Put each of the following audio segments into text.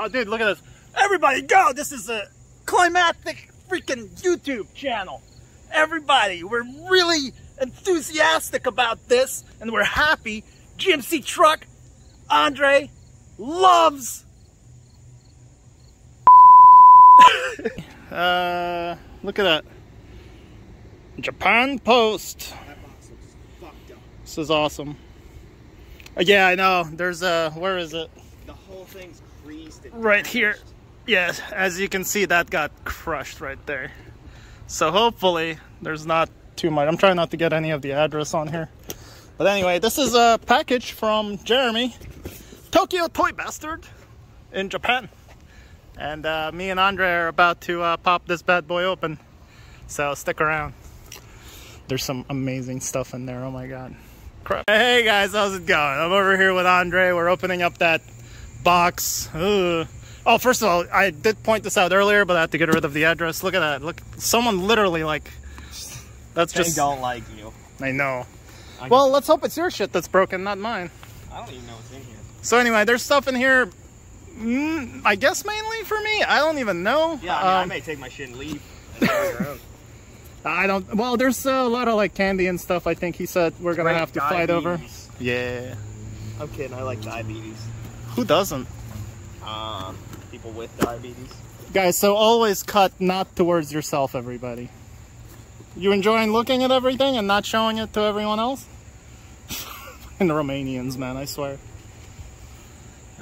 Oh, dude, look at this. Everybody go! This is a climatic freaking YouTube channel. Everybody, we're really enthusiastic about this and we're happy. GMC truck, Andre loves. uh, look at that. Japan Post. That box looks fucked up. This is awesome. Uh, Yeah, I know. There's a, where is it? The whole thing's Right here. Yeah, as you can see, that got crushed right there. So hopefully there's not too much. I'm trying not to get any of the address on here. But anyway, this is a package from Jeremy, Tokyo Toy Bastard in Japan. And uh, me and Andre are about to uh, pop this bad boy open. So stick around. There's some amazing stuff in there. Oh my god. Crap. Hey guys, how's it going? I'm over here with Andre. We're opening up that box. Ugh. Oh, first of all, I did point this out earlier, but I have to get rid of the address. Look at that. Look, someone literally like. That's They just. don't like you. I know. I- Well, let's hope it's your shit that's broken, not mine. I don't even know what's in here. So anyway, there's stuff in here. Mm, I guess mainly for me. I don't even know. Yeah, I, mean, I Um, may take my shit and leave. and go your own. I don't. Well, there's a lot of like candy and stuff. I think he said we're gonna Great have to fight over. Yeah. I'm kidding. I like diabetes. Who doesn't? Um, people with diabetes. Guys, so always cut not towards yourself, everybody. You enjoying looking at everything and not showing it to everyone else? and the Romanians, man, I swear.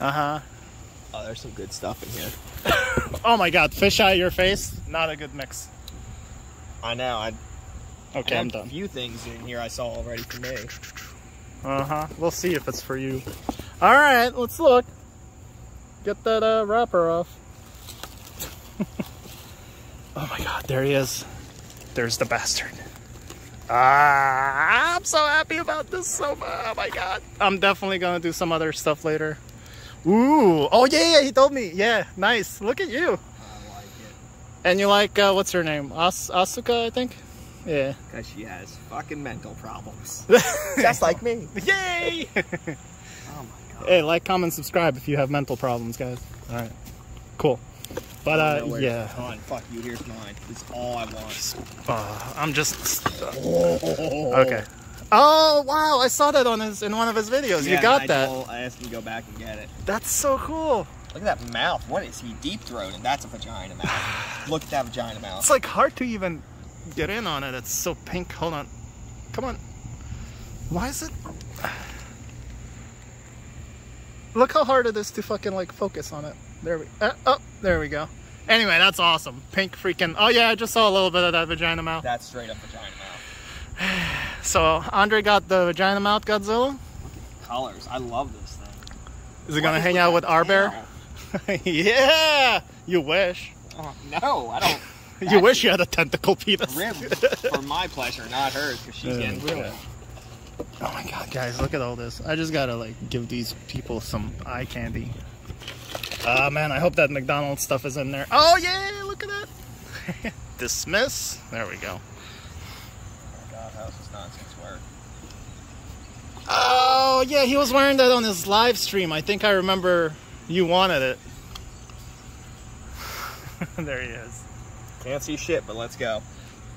Uh huh. Oh, there's some good stuff in here. Oh my god, fish out of your face? Not a good mix. I know. I Okay, I'm had a done. few things in here I saw already for me. Uh huh. We'll see if it's for you. Alright, let's look. Get that uh, wrapper off. oh my god, there he is. There's the bastard. Ah, I'm so happy about this so much. Oh my god. I'm definitely gonna do some other stuff later. Ooh. Oh yeah, yeah, he told me. Yeah, nice. Look at you. I like it. And you like uh, what's her name? As- Asuka, I think. Yeah. Because she has fucking mental problems. Just like me. Yay! Oh my god. Hey, like, comment, subscribe if you have mental problems, guys. All right, cool. But uh, don't know where yeah, it's on. Fuck you. Here's mine. It's all I want. uh, I'm just okay. Oh wow, I saw that on his in one of his videos. you Yeah, got that? Nigel, I asked him to go back and get it. That's so cool. Look at that mouth. What is he deep throating? That's a vagina mouth. Look at that vagina mouth. It's like hard to even get in on it. It's so pink. Hold on, come on. Why is it? Look how hard it is to fucking like focus on it. There we. Uh, oh, there we go. Anyway, that's awesome. Pink freaking. Oh yeah, I just saw a little bit of that vagina mouth. That's straight up vagina mouth. So Andre got the vagina mouth Godzilla. Look at the colors. I love this thing. Is What gonna hang out with our bear? yeah, you wish. Oh, no, I don't. You wish you had a tentacle penis. For my pleasure, not hers, because she's Yeah. getting it. Oh my god, guys, look at all this. I just gotta like give these people some eye candy. Ah man, I hope that McDonald's stuff is in there. Oh yeah, look at that. Dismiss. There we go. Oh God, how's this nonsense work? Oh yeah, he was wearing that on his live stream. I think I remember you wanted it. there he is. Can't see shit, but let's go.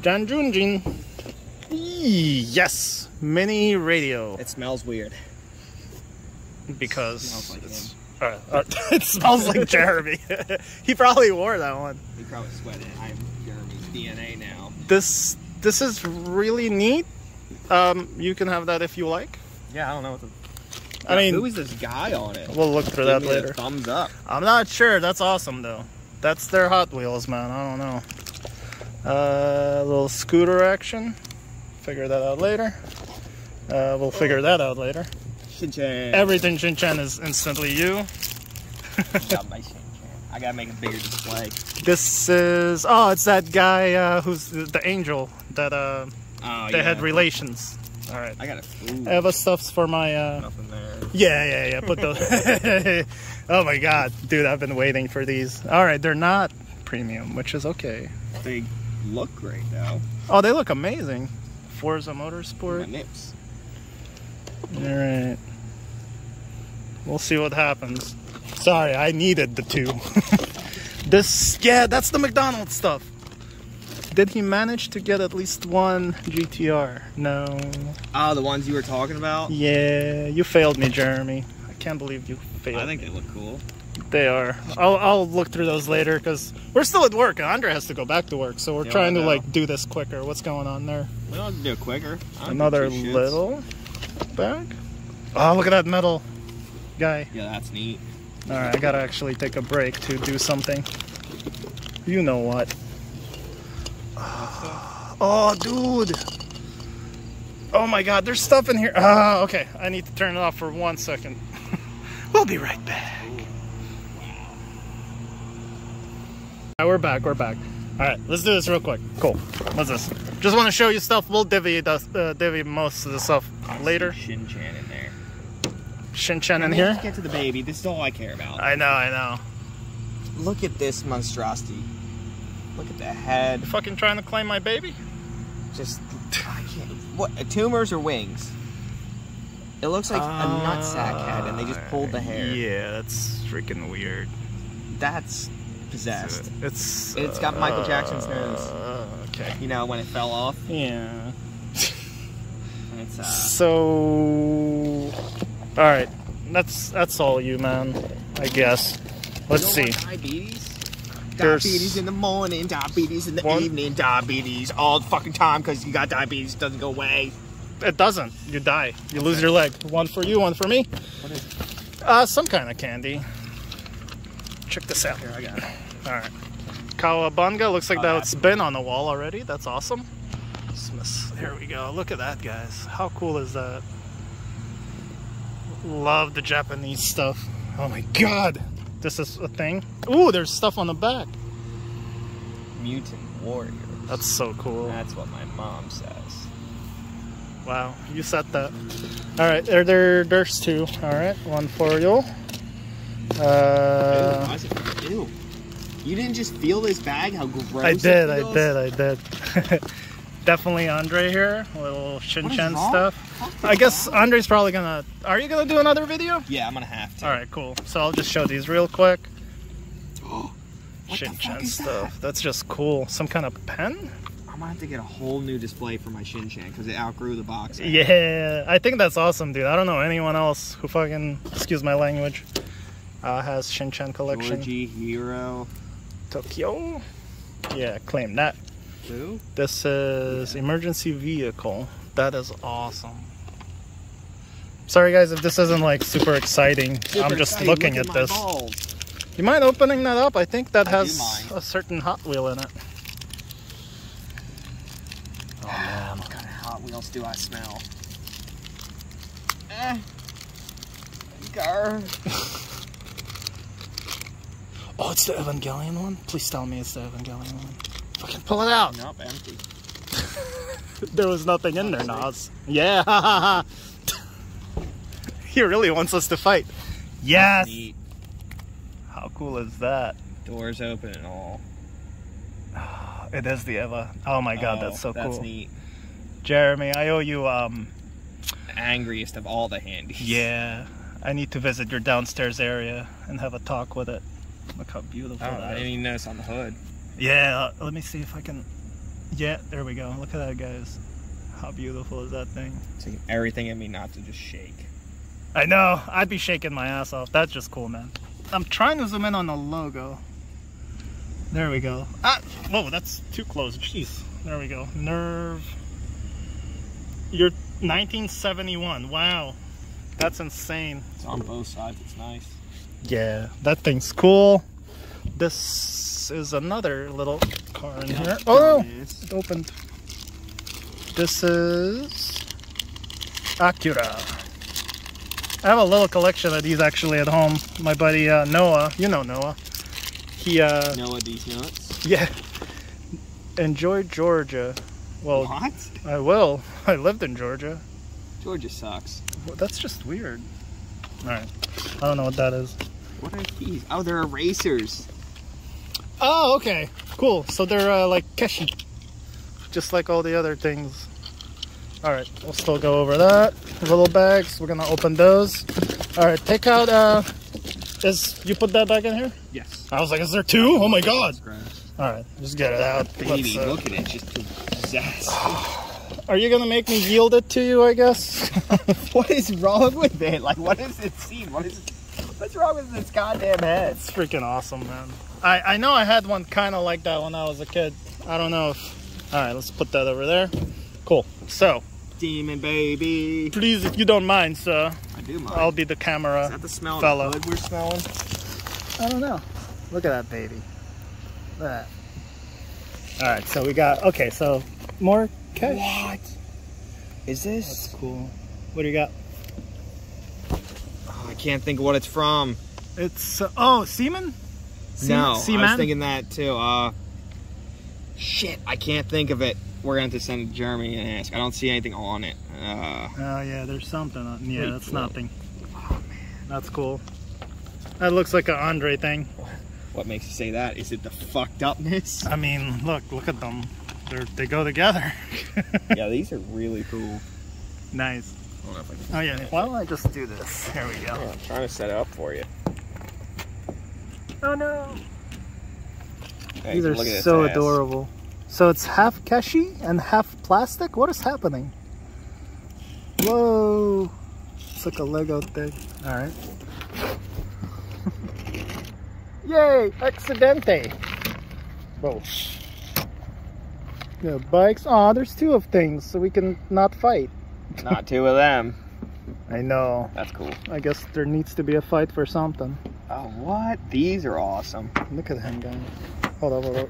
Janjunjin. Eee, Yes, mini radio It smells weird. because it Smells like it's- uh, uh, it smells like Jeremy. he probably wore that one. He probably sweated. I'm Jeremy's DNA now. This this is really neat. Um, you can have that if you like. Yeah, I don't know what the. I mean, who is this guy on it? we'll look for that later. Thumbs up. I'm not sure. That's awesome though. That's their Hot Wheels, man. I don't know. Uh, little scooter action. Figure that out later. Uh, we'll figure that out later. Shin-chan. Everything Shin-Chan is instantly you. got my Shin-chan. I gotta make a bigger display. This is oh, it's that guy uh, who's the angel that uh, Oh, they yeah. had relations. All right. I got a. have a stuffs for my uh, nothing there. Yeah, yeah, yeah. Put those. oh my god, dude! I've been waiting for these. All right, they're not premium, which is okay. They look great though. Oh, they look amazing. Forza My Motorsport. nips. All right. We'll see what happens. Sorry, I needed the two. this, yeah, that's the McDonald's stuff. Did he manage to get at least one GTR? No. Oh, the ones you were talking about? Yeah, you failed me, Jeremy. I can't believe you failed. I think they look cool. They are. I'll, I'll look through those later because we're still at work. Andre has to go back to work, so we're Yeah, trying to like do this quicker. What's going on there? We don't have to do it quicker. I don't Another give two shits. little bag. Oh, look at that metal guy. Yeah, that's neat. All right, I gotta actually take a break to do something. You know what? Oh, dude. Oh my God, there's stuff in here. Ah, okay. I need to turn it off for one second. we'll be right back. All right, we're back. We're back. All right, let's do this real quick. Cool. What's this? Just want to show you stuff. We'll divvy, the, uh, divvy most of the stuff later. Shin Chan in there. Shin Chan in We here. have to Get to the baby. This is all I care about. I know, I know. Look at this monstrosity. Look at the head. You fucking trying to claim my baby? Just I can't. What uh, tumors or wings? It looks like a nutsack head, and they just pulled the hair. Yeah, that's freaking weird. That's possessed. It's It's got Michael Jackson's nose. uh, okay. You know when it fell off. Yeah. It's uh. So, all right, that's that's all you, man. I guess. Let's see. diabetes. There's- Diabetes in the morning, diabetes in the One- evening, diabetes all the fucking time because you got diabetes it doesn't go away. It doesn't. You die. You lose your leg. One for you, one for me. What is? Uh, some kind of candy. Check this out. Here I got. it. All right. Cowabunga looks like Oh, that's been on the wall already. That's awesome. Here we go. Look at that, guys. How cool is that? Love the Japanese stuff. Oh my god. This is a thing. Ooh, there's stuff on the back. Mutant warrior. That's so cool. That's what my mom says. Wow, you said that. All right, there, there, there's two. All right, one for you. Uh, ew. You didn't just feel this bag? How gross! I did, I did, I did. Definitely Andre here. Little Shin Chan stuff. I guess? Andre's probably gonna. Are you gonna do another video? Yeah, I'm gonna have to. All right, cool. So I'll just show these real quick. Shin Chan stuff. That's just cool. Some kind of pen? I'm gonna have to get a whole new display for my Shin Chan because it outgrew the box. Yeah, I think that's awesome, dude. I don't know anyone else who fucking, excuse my language, uh, has Shin Chan collection. Georgie Hero. Tokyo. Yeah, claim that. Who? This is emergency vehicle. That is awesome. Sorry guys if this isn't like super exciting. I'm just looking at, this. You mind opening that up? I think that I has a certain Hot Wheel in it. Oh man, what kind of Hot Wheels do I smell? Eh. Gar. Oh, it's the Evangelion one? Please tell me it's the Evangelion one. Fucking pull it out. Nope, empty. There was nothing in there, Nas. Yeah. he really wants us to fight. Yes. Neat. How cool is that? Doors open and all. It is the Eva. Oh my god, Oh, that's so That's cool. That's neat. Jeremy, I owe you um Angriest of all the handies. yeah. I need to visit your downstairs area and have a talk with it. Look how beautiful Oh, I that didn't even notice on the hood. Yeah, let me see if I can Yeah, there we go. Look at that guys. How beautiful is that thing? So everything in me not to just shake. I know. I'd be shaking my ass off. That's just cool, man. I'm trying to zoom in on the logo. There we go. Ah, whoa, that's too close. Jeez. There we go. NERV. You're 1971. Wow. That's insane. It's on both sides. It's nice. Yeah, that thing's cool. This is another little car in here. Oh, Yes. it opened. This is Acura. I have a little collection of these actually at home. My buddy uh, Noah, you know Noah. He, uh, Noah these nuts. yeah. Enjoy Georgia. Well, What? I will. I lived in Georgia. Georgia sucks. Well, That's just weird. All right. I don't know what that is. What are these? Oh, they're erasers. Oh, okay. Cool. So they're uh, like keshi. Just like all the other things. Alright, we'll still go over that. Little bags, we're gonna open those. All right, take out. Uh, is you put that back in here? Yes. I was like, is there two? Oh my god! All right, just get it out. Baby, Let's, uh, look at it, just possessed. are you gonna make me yield it to you? I guess. what is wrong with it? Like, what is it seen? What is? What's wrong with this goddamn head? It's freaking awesome, man. I I know I had one kind of like that when I was a kid. I don't know if. All right, let's put that over there. Cool. So, Demon baby. please, if you don't mind, sir, I do mind. I'll be the camera. is that the smell fella. of the we're smelling? I don't know. Look at that baby. Look at that. All right, so we got okay. So more cash. What? Is this? That's cool. What do you got? Oh, I can't think of what it's from. It's uh, oh semen. Se- no, I seaman? was thinking that too. Uh, shit, I can't think of it. We're going to have to send it to Jeremy and ask. I don't see anything on it. Uh, Oh yeah, there's something. On, yeah, Pretty that's cool. nothing. oh man, That's cool. That looks like an Andre thing. what makes you say that? Is it the fucked upness? I mean, look, look at them. They're they go together. yeah, these are really cool. nice. I don't know if I can. Oh yeah. Why don't I just do this? There we go. Yeah, I'm trying to set it up for you. Oh no. Hey, These are look at its so adorable. So it's half keshi and half plastic? What is happening? Whoa. It's like a Lego thing. Alright. Yay! Accidente! Whoa. Yeah, bikes. Aw, there's two of things, so we can not fight. Not two of them. I know. That's cool. I guess there needs to be a fight for something. Oh, what? These are awesome. Look at him, guys. Hold up, hold up.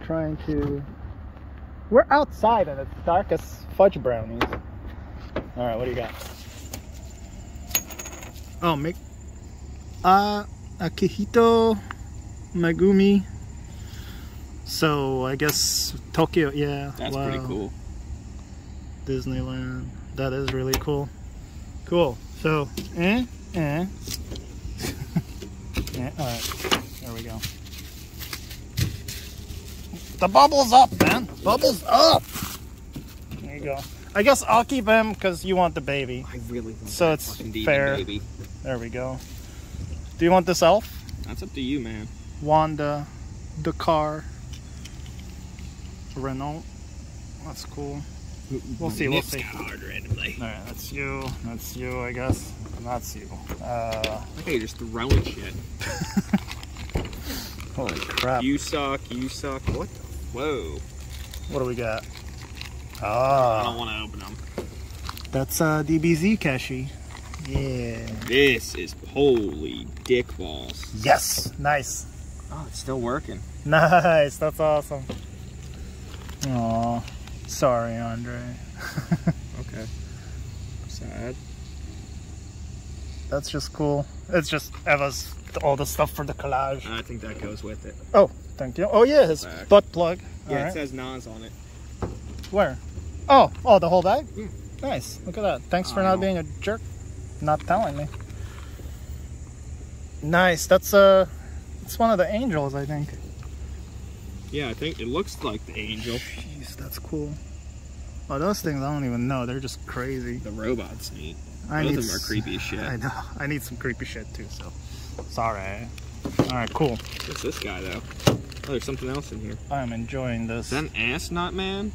Trying to. We're outside and it's dark as fudge brownies. All right, what do you got? Oh, make. Uh, Akihito Megumi. So I guess Tokyo, yeah. That's wow. pretty cool. Disneyland. That is really cool. Cool. So, eh, eh. yeah, all right. There we go. The bubble's up, man. Bubble's up. There you go. I guess I'll keep him because you want the baby. I really want So it's fair. baby. There we go. Do you want this elf? That's up to you, man. Wanda, Dakar, Renault. That's cool. We'll see, we'll see. hard randomly. All right, that's you. That's you, I guess. And that's you. Uh, you're just throwing shit. holy crap. You suck. You suck. What? The? Whoa. What do we got? Ah. I don't Ah, want to open them. that's uh, DBZ Keshi. Yeah. This is holy dick balls. Yes. Nice. Oh, it's still working. Nice. That's awesome. Aw. Sorry, Andre. Okay. Sad. That's just cool. It's just Eva's all the stuff for the collage. I think that goes with it. Oh, thank you. Oh yeah, his Back. butt plug. Yeah, it Alright. says Nas on it. Where? Oh, oh, the whole bag. Yeah. Nice. Look at that. Thanks for I not know. being a jerk, not telling me. Nice. That's uh, it's one of the angels, I think. Yeah, I think it looks like the angel. Jeez, that's cool. Oh, those things I don't even know. They're just crazy. The robot's neat. I Both need of them are creepy as shit. I know. I need some creepy shit too. So, sorry. All right, cool. What's this guy though? Oh, there's something else in here. I'm enjoying this. Is that an ass not man?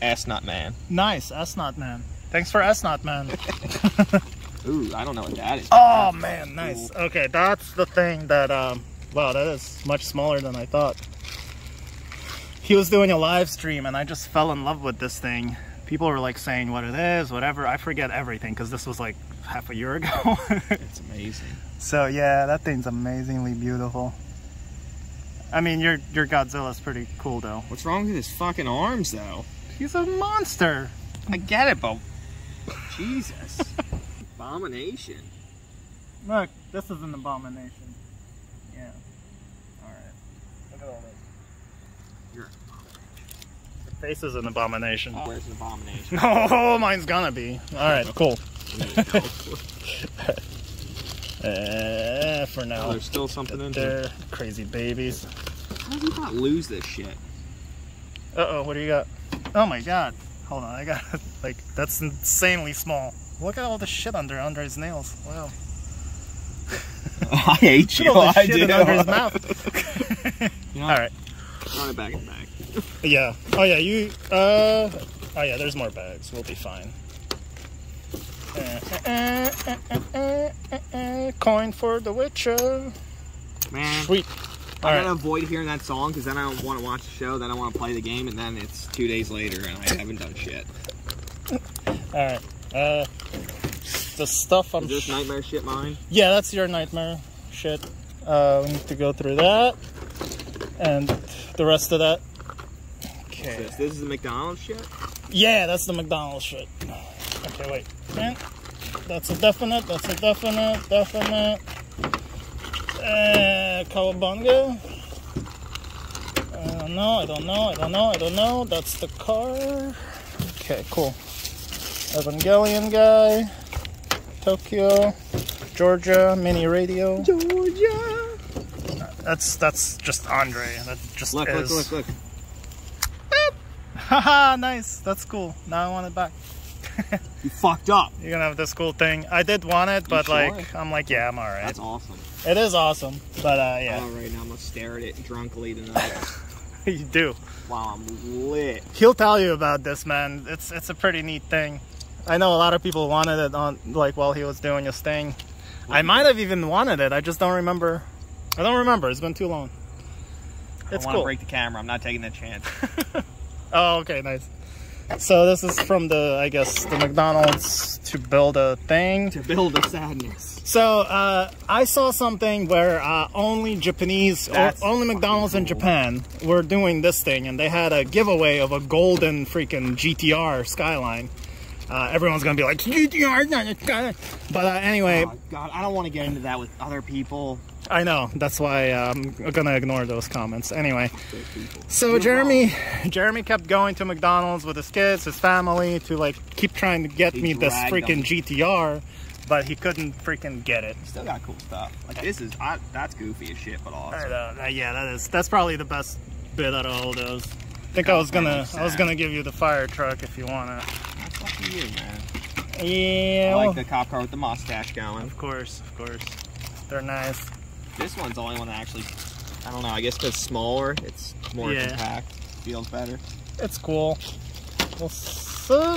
Ass not man. Nice, S not man. Thanks for S not man. Ooh, I don't know what that is. Oh man, nice. Okay, that's the thing that um wow, that is much smaller than I thought. He was doing a live stream and I just fell in love with this thing. People were like saying what it is, whatever. I forget everything because this was like half a year ago. It's amazing. so yeah, that thing's amazingly beautiful. I mean, your your Godzilla's pretty cool though. What's wrong with his fucking arms though? He's a monster. I get it, but Jesus. Abomination. Look, this is an abomination. Yeah. All right. Look at all this. You're Your face is an abomination. Where's the abomination? No, mine's gonna be. All right, cool. Uh, for Oh, now. there's still something in there. Crazy babies. How do you not lose this shit? Uh oh, what do you got? Oh my god. Hold on, I got like that's insanely small. Look at all the shit under Andre's nails. Wow. I hate Look at all the shit in Andre's mouth. You know, all right. Run it back in the back. Yeah. Oh yeah. You. Uh. Oh yeah. There's more bags. We'll be fine. Uh, uh, uh, uh, uh, uh, uh, coin for the Witcher. Man, Sweet. All I right. gotta avoid hearing that song because then I don't want to watch the show. Then I want to play the game, and then it's two days later and I haven't done shit. All right. Uh. The stuff I'm. Is this nightmare shit mine? Yeah, that's your nightmare shit. Uh, we need to go through that. And the rest of that. Okay. This, this is the McDonald's shit. Yeah, that's the McDonald's shit. Okay, wait. And that's a definite, that's a definite, definite. Uh, Cowabunga. I don't know, I don't know, I don't know, I don't know. That's the car. Okay, cool. Evangelion guy. Tokyo. Georgia, mini radio. Georgia. That's that's just Andre. That just Look, is. look, look, look. Haha, nice. That's cool. Now I want it back. You fucked up. You're gonna have this cool thing. I did want it, but sure? like I'm like, yeah, I'm alright. That's awesome. It is awesome, but uh, yeah, All right, now I'm gonna stare at it drunkly tonight you do. Wow, I'm lit. He'll tell you about this, man. It's it's a pretty neat thing. I know a lot of people wanted it on like while he was doing his thing. I might have even wanted it. I just don't remember. I don't remember. It's been too long. It's I want to cool. break the camera. I'm not taking that chance. Oh, okay, nice. So this is from the, I guess, the McDonald's to build a thing. to build a sadness. So uh, I saw something where uh, only Japanese, or only McDonald's in. Japan were doing this thing, and they had a giveaway of a golden freaking GTR Skyline. Uh, everyone's gonna be like GTR, not a Skyline. But uh, anyway, Oh, God, I don't want to get into that with other people. I know that's why I'm gonna ignore those comments. Anyway, so Jeremy, Jeremy kept going to McDonald's with his kids, his family, to like keep trying to get He me this freaking. GTR, but he couldn't freaking get it. Still got cool stuff. Like this is, I, that's goofy as shit, but awesome. uh, yeah, that is that's probably the best bit out of all those. I think I was gonna I was gonna give you the fire truck if you wanna. That's fucking you, man. Yeah, I like the cop car with the mustache going. of course, of course, they're nice. This one's the only one that actually, I don't know. I guess 'cause it's smaller, it's more Yeah. compact. Feels better. It's cool. Well, so,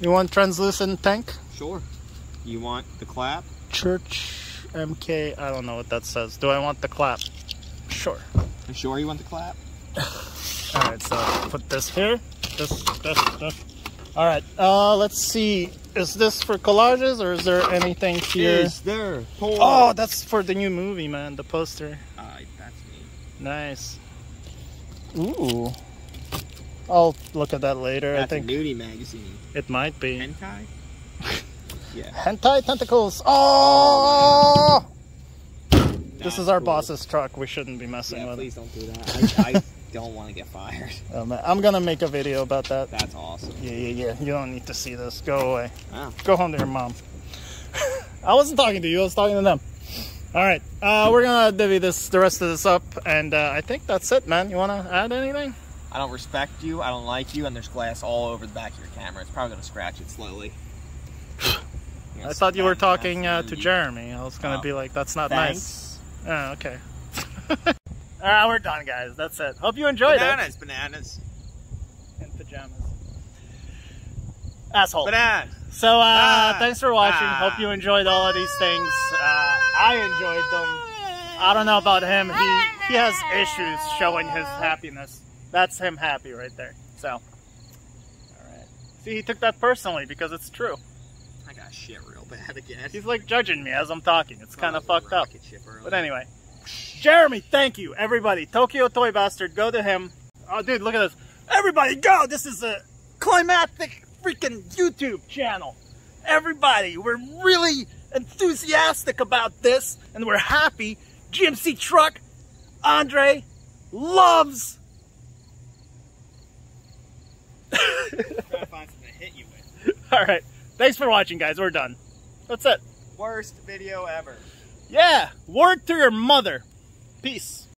you want translucent tank? Sure. You want the clap? Church MK. I don't know what that says. Do I want the clap? Sure. You sure you want the clap? All right, so put this here. This, this, this. All right. Uh, let's see. Is this for collages or is there anything here? Is there? Oh, that's for the new movie, man. The poster. Uh, that's me. Nice. Ooh. I'll look at that later. That's I think nudie magazine. it might be. Hentai? yeah. Hentai tentacles. Oh! This is our cool. boss's truck. We shouldn't be messing Yeah, with please don't do that. I, I don't want to get fired. I'm gonna make a video about that. That's awesome. Yeah, yeah, yeah. You don't need to see this. Go away. Wow. Go home to your mom. I wasn't talking to you. I was talking to them. All right. Uh, we're gonna divvy this, the rest of this up, and uh, I think that's it, man. You wanna add anything? I don't respect you. I don't like you, and there's glass all over the back of your camera. It's probably gonna scratch it slowly. I thought you were talking uh, to. Jeremy. I was gonna Oh. be like, that's not nice. Oh, okay. All right, we're done, guys. That's it. Hope you enjoyed Bananas, bananas, it. In pajamas. Asshole. bananas. So, uh, Ah. thanks for watching. Ah. Hope you enjoyed all of these things. Uh, I enjoyed them. I don't know about him. He he has issues showing his happiness. That's him happy right there. So, all right. See, he took that personally because it's true. I got shit real bad again. He's like judging me as I'm talking. It's kind of fucked up. But anyway, Jeremy, thank you, everybody. Tokyo Toy Bastard, go to him. Oh, dude, look at this. Everybody, go! This is a climatic freaking YouTube channel. Everybody, we're really enthusiastic about this, and we're happy. GMC truck, Andre loves. Trying to find something to hit you with. All right, thanks for watching, guys. We're done. That's it. Worst video ever. Yeah, word to your mother. Peace.